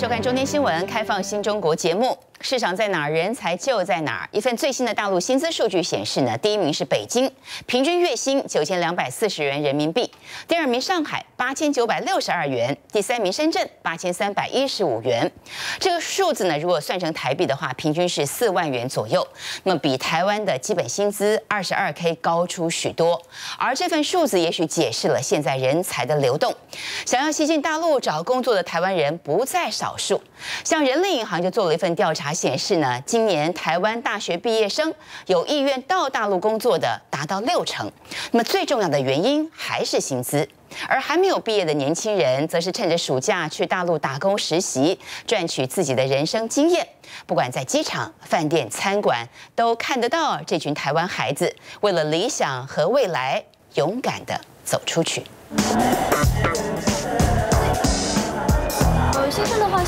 收看中天新闻开放新中国节目。市场在哪儿，人才就在哪儿。一份最新的大陆薪资数据显示呢，第一名是北京，平均月薪九千两百四十元人民币；第二名上海八千九百六十二元；第三名深圳八千三百一十五元。这个数字呢，如果算成台币的话，平均是四万元左右，那么比台湾的基本薪资二十二 K 高出许多。而这份数字也许解释了现在人才的流动，想要西进大陆找工作的台湾人不在少数。像人力银行就做了一份调查。显示呢，今年台湾大学毕业生有意愿到大陆工作的达到六成。那么最重要的原因还是薪资，而还没有毕业的年轻人，则是趁着暑假去大陆打工实习，赚取自己的人生经验。不管在机场、饭店、餐馆，都看得到这群台湾孩子为了理想和未来，勇敢的走出去。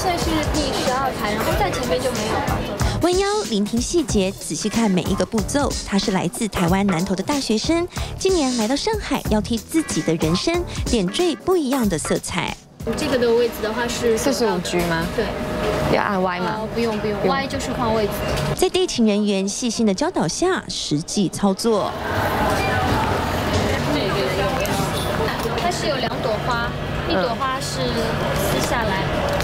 先生的话，现在是第十二排，然后在前面就没有了。弯腰聆听细节，仔细看每一个步骤。他是来自台湾南投的大学生，今年来到上海，要替自己的人生点缀不一样的色彩。这个的位置的话是四十五 G 吗？对，要按 Y 吗？不用不用，Y 就是换位置。在地勤人员细心的教导下，实际操作。它是有两朵花，一朵花是撕下来。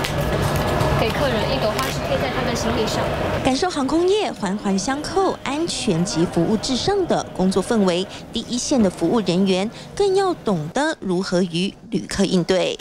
给客人一朵花是贴在他们行李上，感受航空业环环相扣、安全及服务至上的工作氛围。第一线的服务人员更要懂得如何与旅客应对。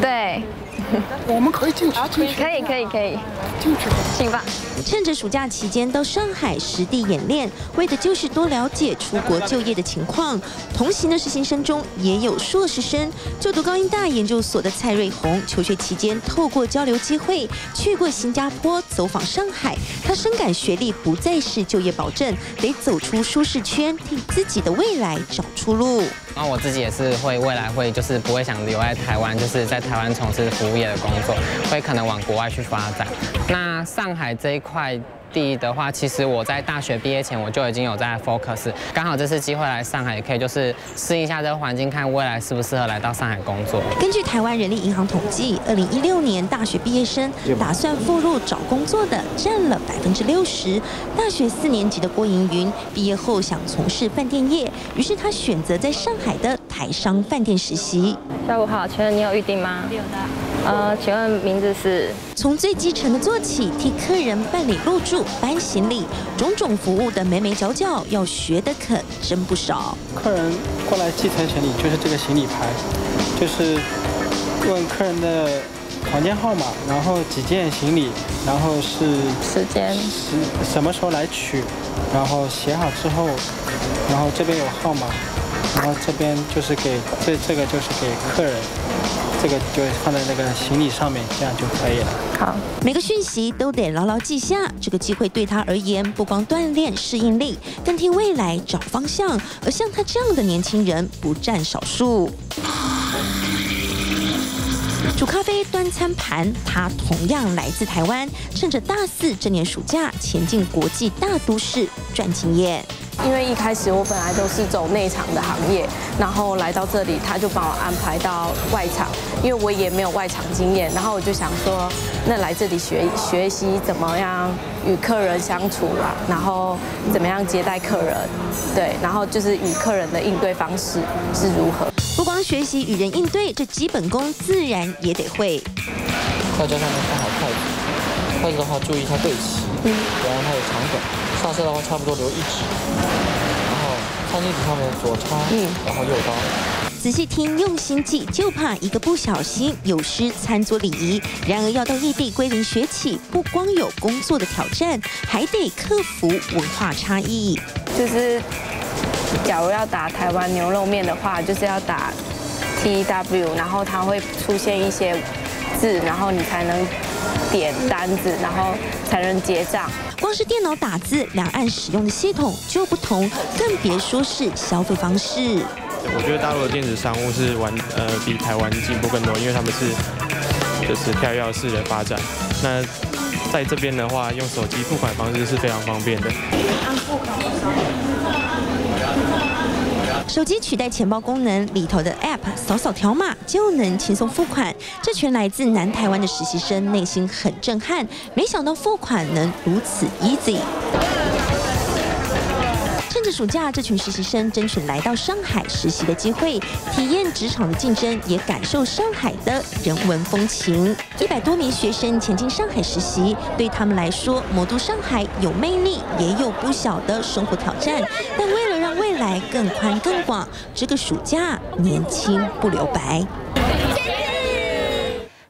对，我们可以进去，可以，可以，可以进去，行吧。趁着暑假期间到上海实地演练，为的就是多了解出国就业的情况。同行的实习生中也有硕士生，就读高音大研究所的蔡瑞红，求学期间透过交流机会去过新加坡，走访上海。他深感学历不再是就业保证，得走出舒适圈，替自己的未来找出路。那我自己也是会未来会就是不会想留在台湾，就是在台湾从事服务业的工作，会可能往国外去发展。那上海这一块。地的话，其实我在大学毕业前我就已经有在 focus，刚好这次机会来上海，也可以就是适应一下这个环境，看未来适不适合来到上海工作。根据台湾人力银行统计，二零一六年大学毕业生打算赴入找工作的占了百分之六十。大学四年级的郭莹云毕业后想从事饭店业，于是他选择在上海的台商饭店实习。下午好，请问你有预定吗？有的。呃，请问名字是？从最基层的做起，替客人办理入住、搬行李，种种服务的眉眉角角，要学的可真不少。客人过来寄存行李，就是这个行李牌，就是问客人的房间号码，然后几件行李，然后是时间，什什么时候来取，然后写好之后，然后这边有号码，然后这边就是给这这个就是给客人。这个就放在那个行李上面，这样就可以了。好，每个讯息都得牢牢记下。这个机会对他而言，不光锻炼适应力，更替未来找方向。而像他这样的年轻人不占少数。煮咖啡、端餐盘，他同样来自台湾，趁着大四这年暑假，前进国际大都市赚经验。因为一开始我本来都是走内场的行业，然后来到这里，他就帮我安排到外场，因为我也没有外场经验，然后我就想说，那来这里学学习怎么样与客人相处啦，然后怎么样接待客人，对，然后就是与客人的应对方式是如何。不光学习与人应对，这基本功自然也得会。筷子上面放好筷子，筷子的话注意它对齐，嗯，然后它有长短。上色的话，差不多留一指，然后餐巾纸上面左擦，然后右刀。仔细听，用心记，就怕一个不小心有失餐桌礼仪。然而要到异地归零学起，不光有工作的挑战，还得克服文化差异。就是，假如要打台湾牛肉面的话，就是要打 T W，然后它会出现一些字，然后你才能点单子，然后才能结账。光是电脑打字，两岸使用的系统就不同，更别说是消费方式。我觉得大陆的电子商务是完呃比台湾进步更多，因为他们是就是跳跃式的发展。那在这边的话，用手机付款方式是非常方便的。手机取代钱包功能，里头的 App 扫扫条码就能轻松付款。这群来自南台湾的实习生内心很震撼，没想到付款能如此 easy。趁着暑假，这群实习生争取来到上海实习的机会，体验职场的竞争，也感受上海的人文风情。一百多名学生前进上海实习，对他们来说，魔都上海有魅力，也有不小的生活挑战。但为了来更宽更广，这个暑假年轻不留白。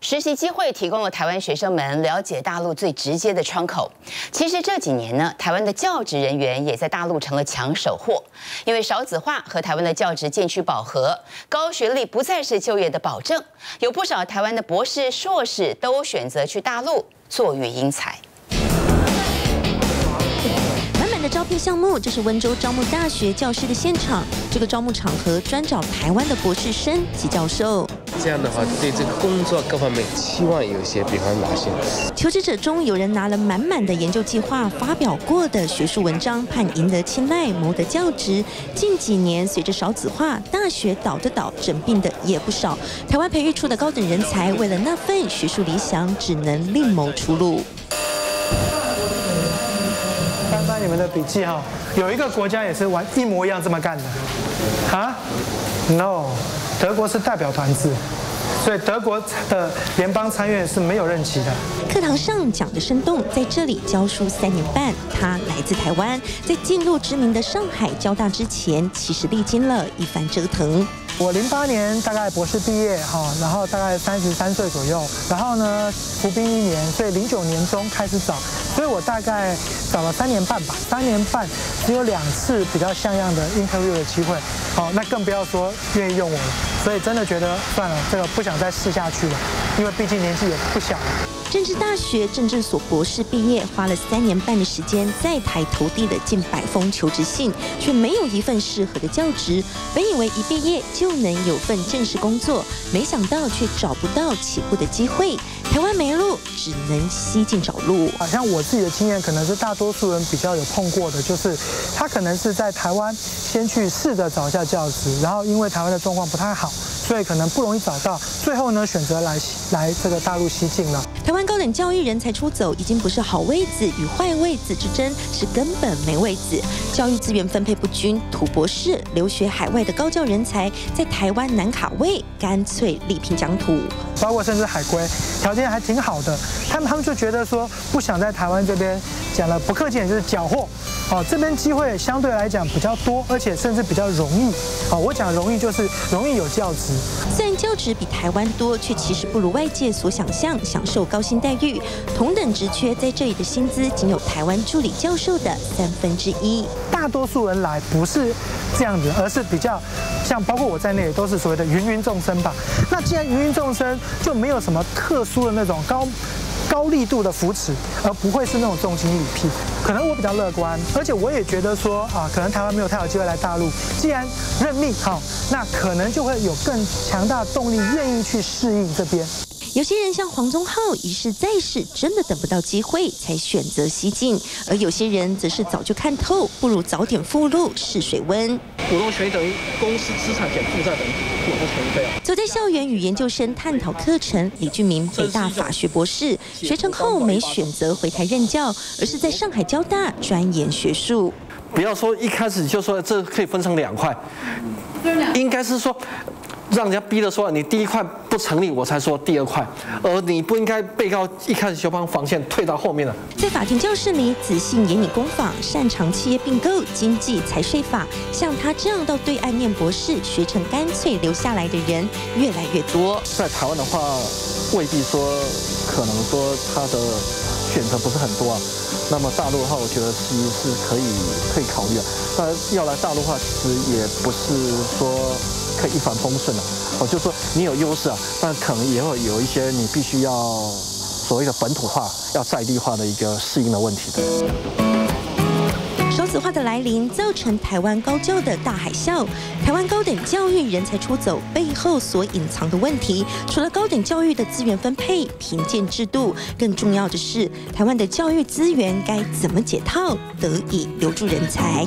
实习机会提供了台湾学生们了解大陆最直接的窗口。其实这几年呢，台湾的教职人员也在大陆成了抢手货，因为少子化和台湾的教职渐趋饱和，高学历不再是就业的保证，有不少台湾的博士、硕士都选择去大陆做育英才。招聘项目，这是温州招募大学教师的现场。这个招募场合专找台湾的博士生及教授。这样的话，对这个工作各方面期望有些，比方哪些？求职者中有人拿了满满的研究计划，发表过的学术文章，盼赢得青睐，谋得教职。近几年随着少子化，大学倒的倒，整病的也不少。台湾培育出的高等人才，为了那份学术理想，只能另谋出路。你们的笔记哈，有一个国家也是玩一模一样这么干的，啊？No，德国是代表团制，所以德国的联邦参院是没有任期的。课堂上讲的生动，在这里教书三年半，他来自台湾，在进入知名的上海交大之前，其实历经了一番折腾。我零八年大概博士毕业哈，然后大概三十三岁左右，然后呢服兵一年，所以零九年中开始找，所以我大概找了三年半吧，三年半只有两次比较像样的 interview 的机会，好，那更不要说愿意用我了，所以真的觉得算了，这个不想再试下去了，因为毕竟年纪也不小了。政治大学政治所博士毕业，花了三年半的时间在台投递了近百封求职信，却没有一份适合的教职。本以为一毕业就能有份正式工作，没想到却找不到起步的机会。台湾没路，只能西进找路。好像我自己的经验，可能是大多数人比较有碰过的，就是他可能是在台湾先去试着找一下教职，然后因为台湾的状况不太好。所以可能不容易找到，最后呢选择来来这个大陆西进了。台湾高等教育人才出走，已经不是好位子与坏位子之争，是根本没位子。教育资源分配不均，土博士留学海外的高教人才在台湾难卡位，干脆力拼疆土。包括甚至海归，条件还挺好的，他们他们就觉得说不想在台湾这边，讲了不客气点就是缴获。哦，这边机会相对来讲比较多，而且甚至比较容易。哦，我讲容易就是容易有教职。虽然教职比台湾多，却其实不如外界所想象享受高薪待遇。同等职缺在这里的薪资仅有台湾助理教授的三分之一。大多数人来不是这样子，而是比较像包括我在内，都是所谓的芸芸众生吧。那既然芸芸众生，就没有什么特殊的那种高。高力度的扶持，而不会是那种重金礼聘。可能我比较乐观，而且我也觉得说啊，可能台湾没有太有机会来大陆。既然认命，好，那可能就会有更强大的动力，愿意去适应这边。有些人像黄宗浩，一试再试，真的等不到机会才选择西进；而有些人则是早就看透，不如早点附录试水温。股东权益等于公司资产减负债等于股东权益费走在校园与研究生探讨课程，李俊明北大法学博士学成后没选择回台任教，而是在上海交大钻研学术。不要说一开始就说这可以分成两块，应该是说。让人家逼着说你第一块不成立，我才说第二块，而你不应该被告一开始就帮防线退到后面了。在法庭教室里，仔细演你攻访，擅长企业并购、经济、财税法，像他这样到对岸念博士、学成干脆留下来的人越来越多。在台湾的话，未必说可能说他的选择不是很多啊。那么大陆的话，我觉得其实是可以可以考虑啊。但要来大陆的话，其实也不是说。一帆风顺了，我，就说你有优势啊，但可能也会有一些你必须要所谓的本土化、要在地化的一个适应的问题的。少子化的来临，造成台湾高教的大海啸。台湾高等教育人才出走背后所隐藏的问题，除了高等教育的资源分配、评鉴制度，更重要的是台湾的教育资源该怎么解套，得以留住人才。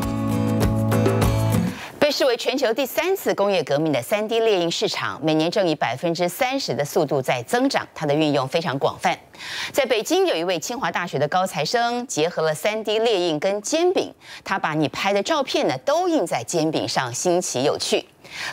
被视为全球第三次工业革命的 3D 列印市场，每年正以百分之三十的速度在增长。它的运用非常广泛。在北京，有一位清华大学的高材生，结合了 3D 列印跟煎饼，他把你拍的照片呢都印在煎饼上，新奇有趣。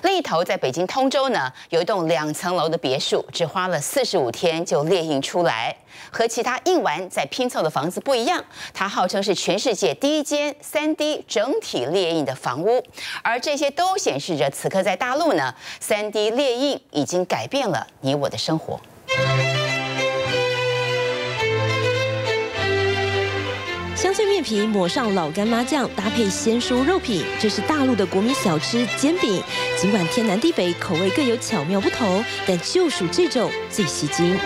另一头，在北京通州呢，有一栋两层楼的别墅，只花了四十五天就列印出来。和其他印完再拼凑的房子不一样，它号称是全世界第一间 3D 整体列印的房屋。而这些都显示着，此刻在大陆呢，，3D 列印已经改变了你我的生活。香脆面皮抹上老干妈酱，搭配鲜蔬肉品，这是大陆的国民小吃煎饼。尽管天南地北，口味各有巧妙不同，但就属这种最吸睛。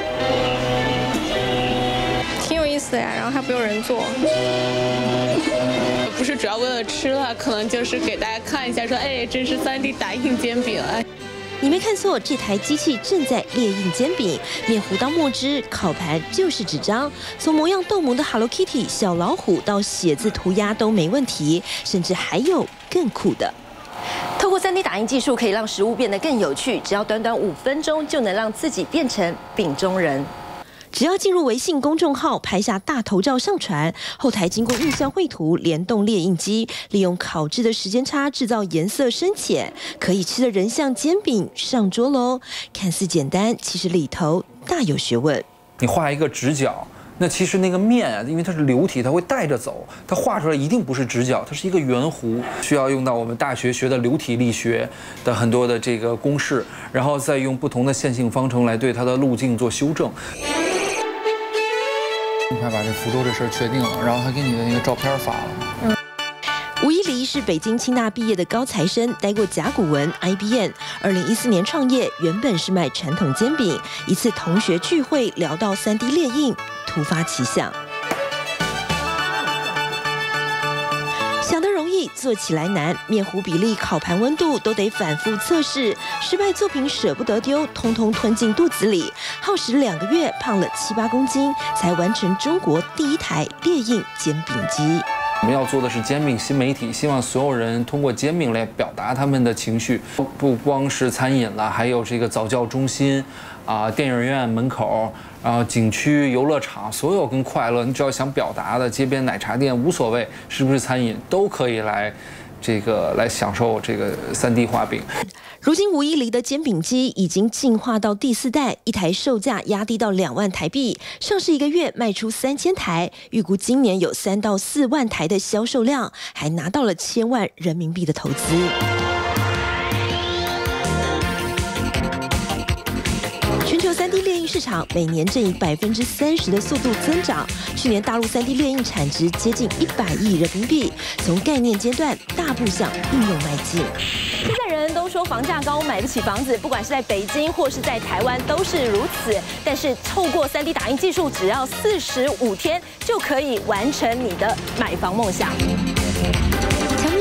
挺有意思的呀，然后还不用人做。不是主要为了吃了，可能就是给大家看一下，说哎，这是 3D 打印煎饼哎。你没看错，这台机器正在列印煎饼，面糊到墨汁，烤盘就是纸张。从模样逗萌的 Hello Kitty 小老虎到写字涂鸦都没问题，甚至还有更酷的。透过 3D 打印技术，可以让食物变得更有趣，只要短短五分钟就能让自己变成饼中人。只要进入微信公众号，拍下大头照上传，后台经过印象绘图联动列印机，利用烤制的时间差制造颜色深浅，可以吃的人像煎饼上桌喽。看似简单，其实里头大有学问。你画一个直角，那其实那个面啊，因为它是流体，它会带着走，它画出来一定不是直角，它是一个圆弧，需要用到我们大学学的流体力学的很多的这个公式，然后再用不同的线性方程来对它的路径做修正。尽快把这福州这事儿确定了，然后他给你的那个照片发了。吴依黎是北京清大毕业的高材生，待过甲骨文、IBM。二零一四年创业，原本是卖传统煎饼。一次同学聚会聊到 3D 列印，突发奇想。做起来难。面糊比例、烤盘温度都得反复测试，失败作品舍不得丢，通通吞进肚子里。耗时两个月，胖了七八公斤，才完成中国第一台列印煎饼机。我们要做的是煎饼新媒体，希望所有人通过煎饼来表达他们的情绪，不光是餐饮了，还有这个早教中心，啊，电影院门口，然后景区、游乐场，所有跟快乐，你只要想表达的，街边奶茶店无所谓是不是餐饮，都可以来，这个来享受这个 3D 画饼。如今吴依黎的煎饼机已经进化到第四代，一台售价压低到两万台币，上市一个月卖出三千台，预估今年有三到四万台的销售量，还拿到了千万人民币的投资。市场每年正以百分之三十的速度增长，去年大陆 3D 列印产值接近一百亿人民币，从概念阶段大步向应用迈进。现在人都说房价高，买不起房子，不管是在北京或是在台湾都是如此。但是透过 3D 打印技术，只要四十五天就可以完成你的买房梦想。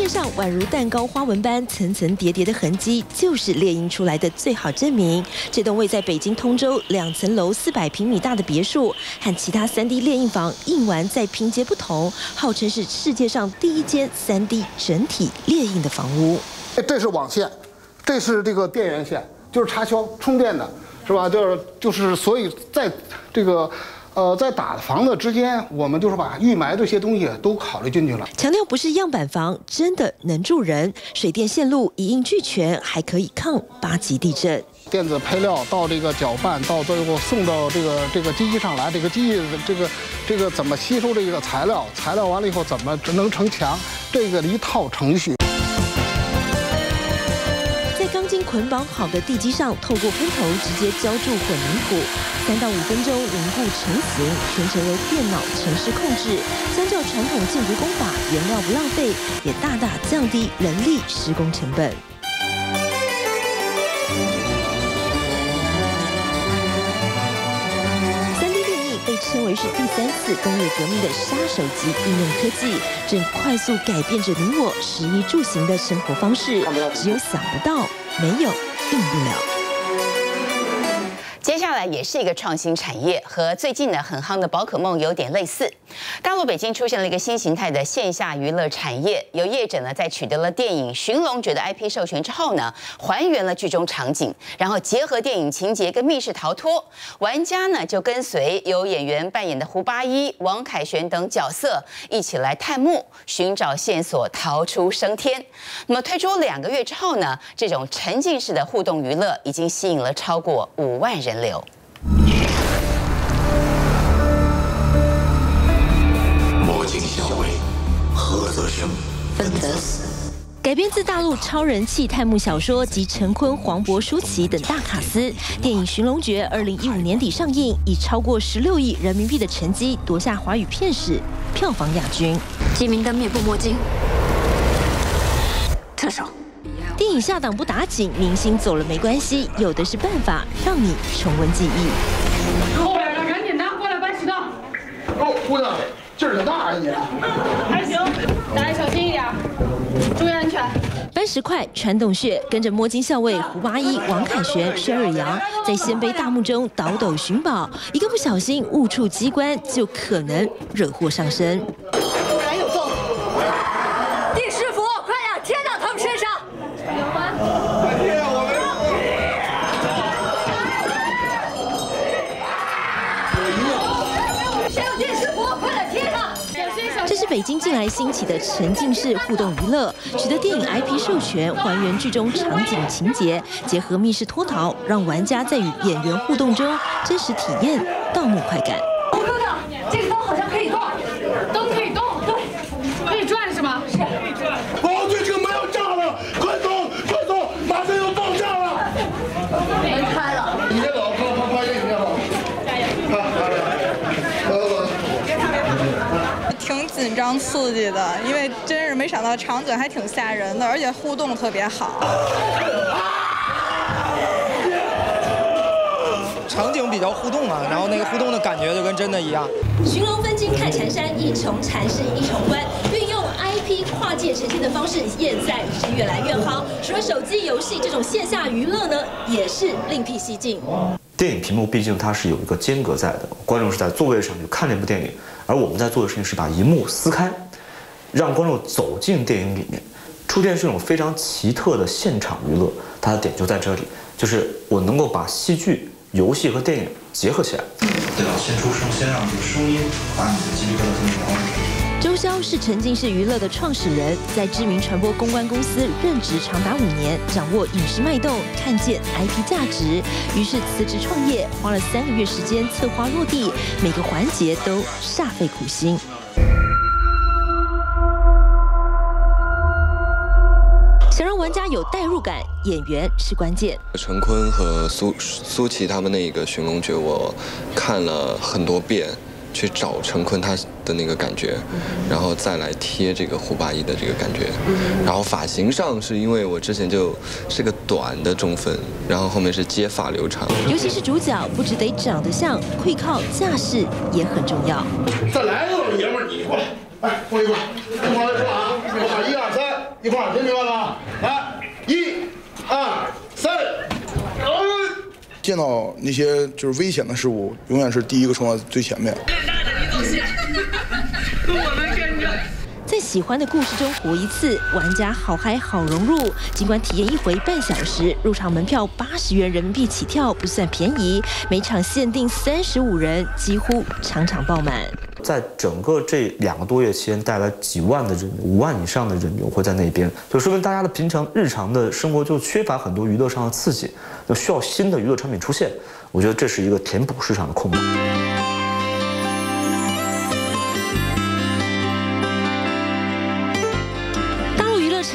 上宛如蛋糕花纹般层层叠叠的痕迹，就是列印出来的最好证明。这栋位在北京通州两层楼、四百平米大的别墅，和其他 3D 列印房印完再拼接不同，号称是世界上第一间 3D 整体列印的房屋。这是网线，这是这个电源线，就是插销充电的，是吧？就是就是，所以在这个。呃，在打房子之间，我们就是把预埋这些东西都考虑进去了。强调不是样板房，真的能住人，水电线路一应俱全，还可以抗八级地震。电子配料到这个搅拌，到最后送到这个这个机器上来，这个机器这个这个怎么吸收这个材料？材料完了以后怎么能成墙？这个一套程序。捆绑好的地基上，透过喷头直接浇筑混凝土，三到五分钟凝固成型，全程由电脑程式控制。相较传统建筑工法，原料不浪费，也大大降低人力施工成本。三 D 列印被称为是第三次工业革命的杀手级应用科技，正快速改变着你我食衣住行的生活方式。只有想不到。没有，用不了。接下来。来也是一个创新产业，和最近的很夯的宝可梦有点类似。大陆北京出现了一个新形态的线下娱乐产业，有业者呢在取得了电影《寻龙诀》的 IP 授权之后呢，还原了剧中场景，然后结合电影情节跟密室逃脱，玩家呢就跟随由演员扮演的胡八一、王凯旋等角色一起来探墓，寻找线索，逃出升天。那么推出两个月之后呢，这种沉浸式的互动娱乐已经吸引了超过五万人流。改编自大陆超人气探墓小说及陈坤、黄渤、舒淇等大卡司，电影《寻龙诀》二零一五年底上映，以超过十六亿人民币的成绩夺下华语片史票房亚军。记名的面部墨镜，特首。电影下档不打紧，明星走了没关系，有的是办法让你重温记忆。后边的赶紧的，过来搬石头。哦，姑娘，劲儿挺大啊你。还行，大家小心一点，注意安全。搬石块、穿洞穴，跟着摸金校尉胡八一、王凯旋、薛瑞阳，在鲜卑大墓中倒斗寻宝，一个不小心误触机关，就可能惹祸上身。北京近来兴起的沉浸式互动娱乐，取得电影 IP 授权，还原剧中场景情节，结合密室脱逃，让玩家在与演员互动中真实体验盗墓快感。吴哥哥，这个灯好像可以动，灯可以动，对，可以转是吗？是。哦，对，这个门要炸了，快走，快走，马上要爆炸了。门开了。你先走，快快快点，你先走。加油！快快点，走走。挺紧张刺激的，因为真是没想到场景还挺吓人的，而且互动特别好。场景比较互动嘛，然后那个互动的感觉就跟真的一样。寻龙分金看缠山，一重缠是一重关，运用 IP 跨界呈现的方式，现在是越来越好。除了手机游戏这种线下娱乐呢，也是另辟蹊径。电影屏幕毕竟它是有一个间隔在的，观众是在座位上去看这部电影，而我们在做的事情是把荧幕撕开，让观众走进电影里面，触电是一种非常奇特的现场娱乐。它的点就在这里，就是我能够把戏剧、游戏和电影结合起来。对吧？先出声，先让这个声音把你的鸡皮疙瘩先挑周肖是沉浸式娱乐的创始人，在知名传播公关公司任职长达五年，掌握影视脉动，看见 IP 价值，于是辞职创业，花了三个月时间策划落地，每个环节都煞费苦心。想让玩家有代入感，演员是关键。陈坤和苏苏琪他们那一个《寻龙诀》，我看了很多遍。去找陈坤他的那个感觉，然后再来贴这个胡八一的这个感觉，然后发型上是因为我之前就是个短的中分，然后后面是接发留长。尤其是主角，不只得长得像，会靠架势也很重要。再来个老爷们儿，你过来，来过一块，一块来说啊，我喊一二三，一块儿，听明白了吗？来，一、二、三，见到那些就是危险的事物，永远是第一个冲到最前面。在喜欢的故事中活一次，玩家好嗨好融入。尽管体验一回半小时，入场门票八十元人民币起跳，不算便宜。每场限定三十五人，几乎场场爆满。在整个这两个多月期间，带来几万的人，五万以上的人流会在那边，就说明大家的平常日常的生活就缺乏很多娱乐上的刺激，就需要新的娱乐产品出现。我觉得这是一个填补市场的空白。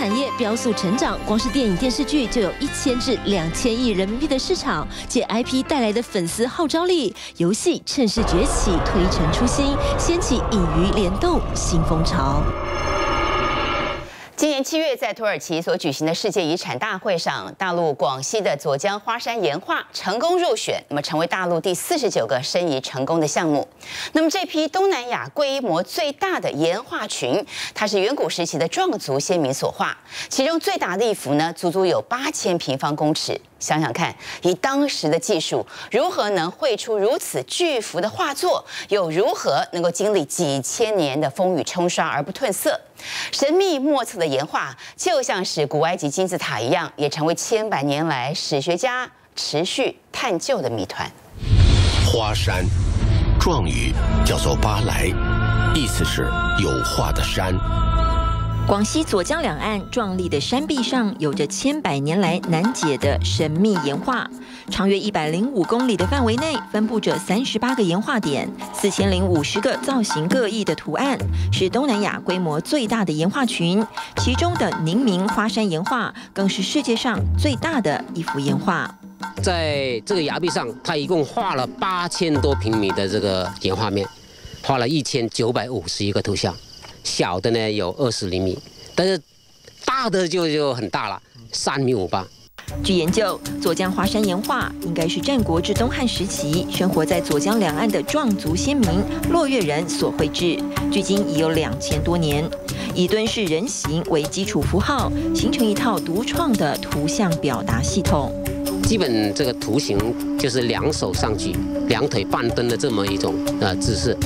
产业飙速成长，光是电影电视剧就有一千至两千亿人民币的市场，借 IP 带来的粉丝号召力，游戏趁势崛起，推陈出新，掀起影娱联动新风潮。今年七月，在土耳其所举行的世界遗产大会上，大陆广西的左江花山岩画成功入选，那么成为大陆第四十九个申遗成功的项目。那么这批东南亚规模最大的岩画群，它是远古时期的壮族先民所画，其中最大的一幅呢，足足有八千平方公尺。想想看，以当时的技术，如何能绘出如此巨幅的画作？又如何能够经历几千年的风雨冲刷而不褪色？神秘莫测的岩画，就像是古埃及金字塔一样，也成为千百年来史学家持续探究的谜团。花山，壮语叫做巴莱，意思是有画的山。广西左江两岸壮丽的山壁上，有着千百年来难解的神秘岩画。长约一百零五公里的范围内，分布着三十八个岩画点，四千零五十个造型各异的图案，是东南亚规模最大的岩画群。其中的宁明花山岩画，更是世界上最大的一幅岩画。在这个崖壁上，它一共画了八千多平米的这个岩画面，画了一千九百五十一个图像。小的呢有二十厘米，但是大的就就很大了，三米五八。据研究，左江华山岩画应该是战国至东汉时期生活在左江两岸的壮族先民落月人所绘制，距今已有两千多年，以敦式人形为基础符号，形成一套独创的图像表达系统。基本这个图形就是两手上举，两腿半蹲的这么一种呃姿势，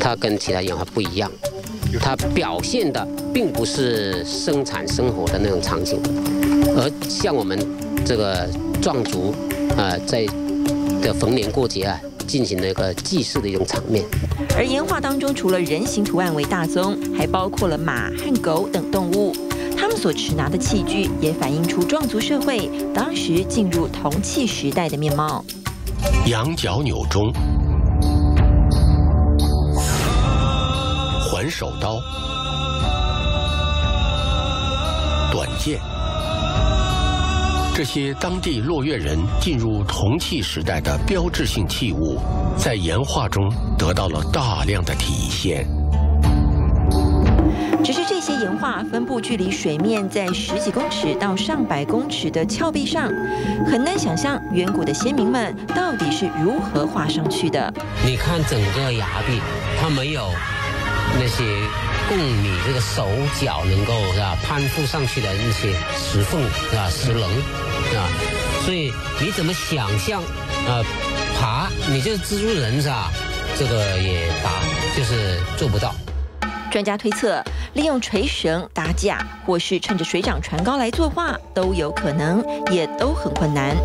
它跟其他岩画不一样。它表现的并不是生产生活的那种场景，而像我们这个壮族啊，在的逢年过节啊，进行那个祭祀的一种场面。而岩画当中，除了人形图案为大宗，还包括了马和狗等动物，他们所持拿的器具也反映出壮族社会当时进入铜器时代的面貌。羊角钮钟。短手刀、短剑，这些当地落月人进入铜器时代的标志性器物，在岩画中得到了大量的体现。只是这些岩画分布距离水面在十几公尺到上百公尺的峭壁上，很难想象远古的先民们到底是如何画上去的。你看整个崖壁，它没有。那些供你这个手脚能够是吧攀附上去的那些石缝是吧石棱是吧，所以你怎么想象啊爬你这蜘蛛人是吧？这个也爬就是做不到。专家推测，利用垂绳搭架，或是趁着水涨船高来作画都有可能，也都很困难。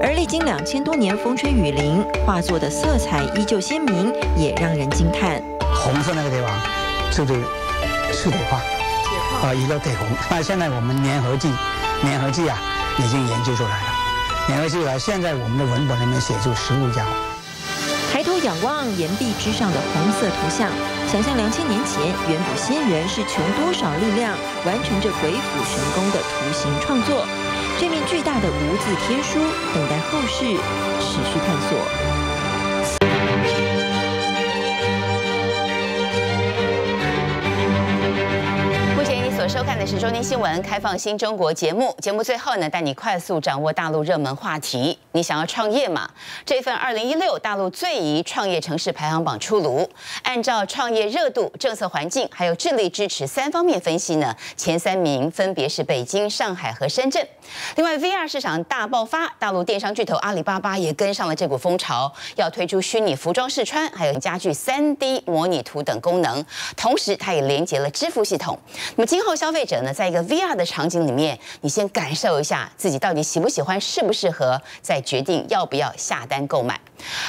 而历经两千多年风吹雨淋，画作的色彩依旧鲜明，也让人惊叹。红色那个地方，是得是得画，啊，一个铁红。那现在我们粘合剂，粘合剂啊，已经研究出来了。粘合剂啊，现在我们的文本里面写就十五家。抬头仰望岩壁之上的红色图像，想象两千年前远古先人是穷多少力量完成这鬼斧神工的图形创作。这面巨大的无字天书，等待后世持续探索。所收看的是中天新闻开放新中国节目，节目最后呢，带你快速掌握大陆热门话题。你想要创业吗？这份二零一六大陆最宜创业城市排行榜出炉，按照创业热度、政策环境还有智力支持三方面分析呢，前三名分别是北京、上海和深圳。另外，VR 市场大爆发，大陆电商巨头阿里巴巴也跟上了这股风潮，要推出虚拟服装试穿，还有家具三 D 模拟图等功能，同时它也连接了支付系统。那么今后。消费者呢，在一个 VR 的场景里面，你先感受一下自己到底喜不喜欢，适不适合，再决定要不要下单购买。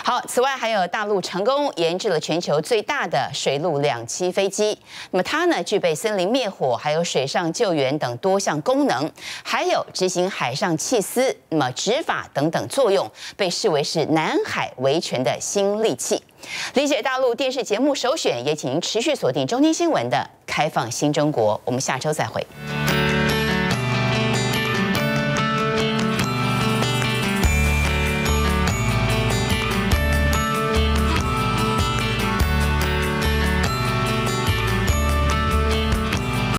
好，此外还有大陆成功研制了全球最大的水陆两栖飞机，那么它呢具备森林灭火、还有水上救援等多项功能，还有执行海上弃丝、那么执法等等作用，被视为是南海维权的新利器。理解大陆电视节目首选，也请您持续锁定中天新闻的《开放新中国》，我们下周再会。